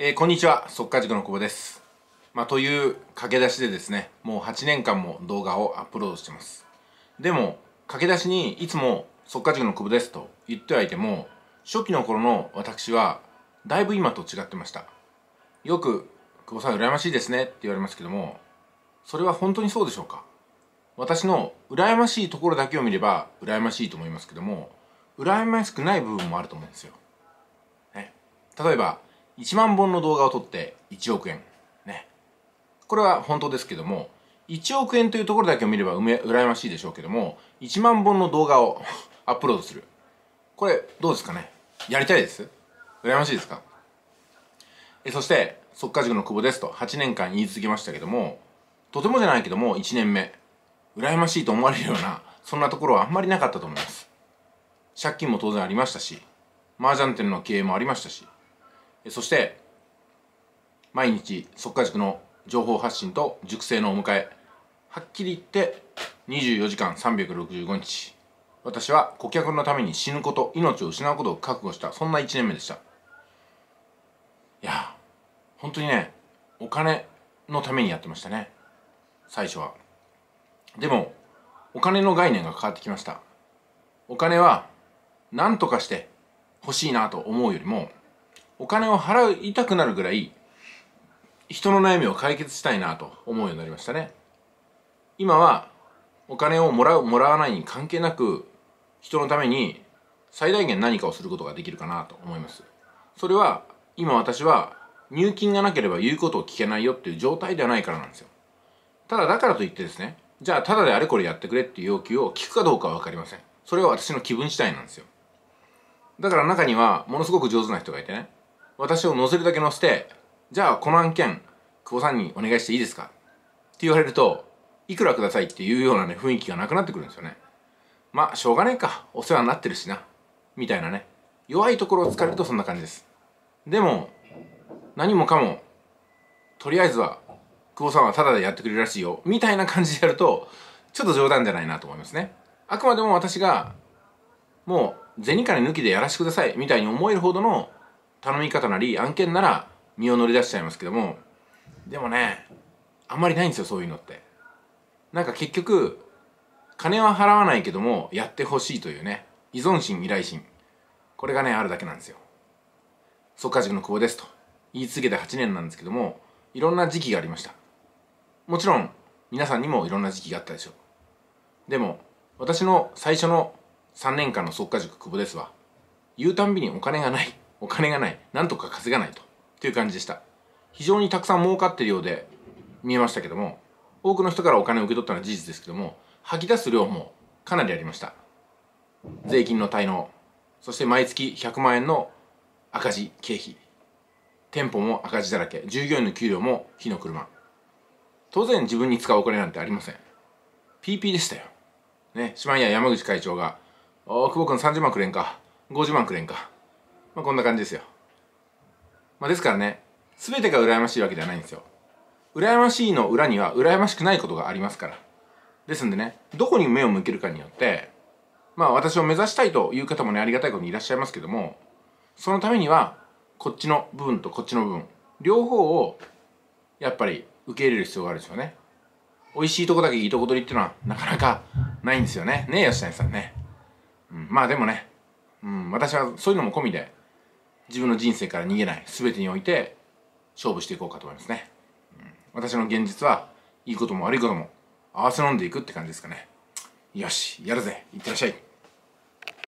えー、こんにちは。速稼塾の久保です。まあという駆け出しでですねもう8年間も動画をアップロードしてます。でも駆け出しにいつも速稼塾の久保ですと言ってはいても初期の頃の私はだいぶ今と違ってました。よく久保さん羨ましいですねって言われますけどもそれは本当にそうでしょうか？私の羨ましいところだけを見れば羨ましいと思いますけども羨ましくない部分もあると思うんですよ、ね、例えば1万本の動画を撮って1億円。ね。これは本当ですけども、1億円というところだけを見ればうめ、羨ましいでしょうけども、1万本の動画を アップロードする。これ、どうですかね？やりたいです？羨ましいですか？え、そして、速稼塾の久保ですと8年間言い続けましたけども、とてもじゃないけども1年目、羨ましいと思われるような、そんなところはあんまりなかったと思います。借金も当然ありましたし、麻雀店の経営もありましたし、そして毎日速稼塾の情報発信と熟成のお迎え。はっきり言って24時間365日。私は顧客のために死ぬこと命を失うことを覚悟したそんな1年目でした。いや本当にねお金のためにやってましたね。最初は。でもお金の概念が変わってきました。お金は何とかして欲しいなと思うよりもお金を払いたくなるぐらい人の悩みを解決したいなと思うようになりましたね。今はお金をもらうもらわないに関係なく人のために最大限何かをすることができるかなと思います。それは今私は入金がなければ言うことを聞けないよっていう状態ではないからなんですよ。ただだからといってですねじゃあただであれこれやってくれっていう要求を聞くかどうかは分かりません。それは私の気分次第なんですよ。だから中にはものすごく上手な人がいてね私を乗せるだけ乗せて、じゃあこの案件、久保さんにお願いしていいですか？って言われると、いくらくださいっていうようなね、雰囲気がなくなってくるんですよね。まあ、しょうがねえか。お世話になってるしな。みたいなね。弱いところを突かれるとそんな感じです。でも、何もかも、とりあえずは、久保さんはタダでやってくれるらしいよ。みたいな感じでやると、ちょっと冗談じゃないなと思いますね。あくまでも私が、もう、銭金抜きでやらしてください。みたいに思えるほどの頼み方なり案件なら身を乗り出しちゃいますけどもでもねあんまりないんですよそういうのって。なんか結局金は払わないけどもやってほしいというね依存心依頼心。これがねあるだけなんですよ。速稼塾の久保ですと。言い続けて8年なんですけどもいろんな時期がありました。もちろん皆さんにもいろんな時期があったでしょう。でも私の最初の3年間の速稼塾久保ですは言うたんびにお金がない。お金がない。なんとか稼がないと。という感じでした。非常にたくさん儲かってるようで見えましたけども、多くの人からお金を受け取ったのは事実ですけども、吐き出す量もかなりありました。税金の滞納、そして毎月100万円の赤字経費、店舗も赤字だらけ、従業員の給料も火の車。当然自分に使うお金なんてありません。PP でしたよ。ね、島屋山口会長が、お久保君30万くれんか、50万くれんか。まあ、こんな感じですよ。まあ、ですからね、全てが羨ましいわけではないんですよ。羨ましいの裏には羨ましくないことがありますから。ですんでね、どこに目を向けるかによって、まあ私を目指したいという方もね、ありがたいことにいらっしゃいますけども、そのためには、こっちの部分とこっちの部分、両方を、やっぱり受け入れる必要があるんですよね。美味しいとこだけいいとこ取りっていうのは、なかなかないんですよね。ねえ、吉谷さんね。うん、まあでもね、うん、私はそういうのも込みで、自分の人生から逃げない全てにおいて勝負していこうかと思いますね、うん、私の現実はいいことも悪いことも合わせ飲んでいくって感じですかね。よしやるぜいってらっしゃい。